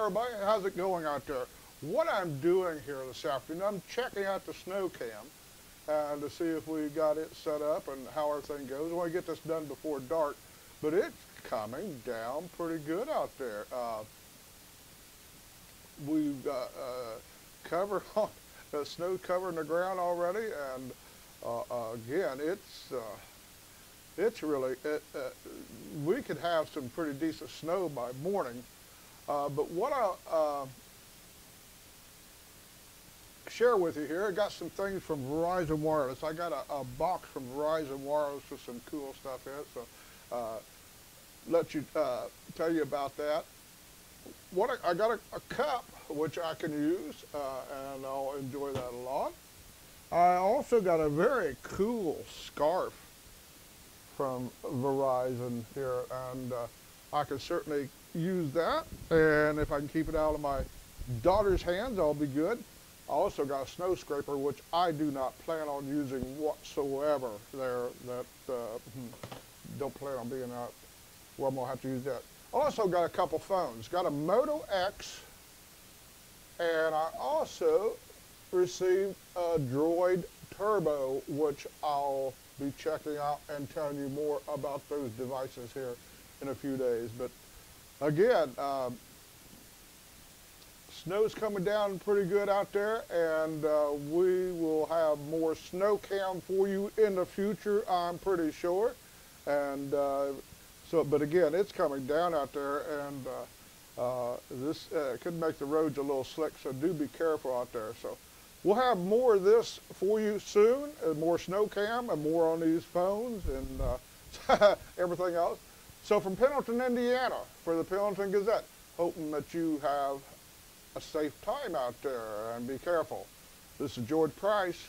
everybody. How's it going out there? What I'm doing here this afternoon, I'm checking out the snow cam and to see if we got it set up and how everything goes. I want to get this done before dark, but it's coming down pretty good out there. Uh, we've got uh, cover on the snow covering the ground already, and uh, uh again, it's uh, it's really it, uh, we could have some pretty decent snow by morning. But what I share with you here. I got some things from Verizon Wireless. I got a, a box from Verizon Wireless with some cool stuff in it. So uh, let you uh, tell you about that. What I, I got a, a, cup which I can use, uh, and I'll enjoy that a lot. I also got a very cool scarf from Verizon here, and uh, I can certainly use that. And if I can keep it out of my daughter's hands, I'll be good. I also got a snow scraper, which I do not plan on using whatsoever there. That uh, hmm, don't plan on being out. Well, I'm gonna have to use that. I also got a couple phones. Got a Moto X, and I also received a Droid Turbo, which I'll be checking out and telling you more about those devices here in a few days. But again, uh, Snow's coming down pretty good out there, and uh, we will have more snow cam for you in the future, I'm pretty sure. And uh, so, but again, it's coming down out there, and uh, uh this uh, could make the roads a little slick, so do be careful out there. So we'll have more of this for you soon, and more snow cam, and more on these phones, and everything else. So from Pendleton, Indiana, for the Pendleton Gazette, hoping that you have a safe time out there and be careful. This is George Price